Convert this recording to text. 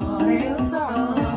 Audio sorrow.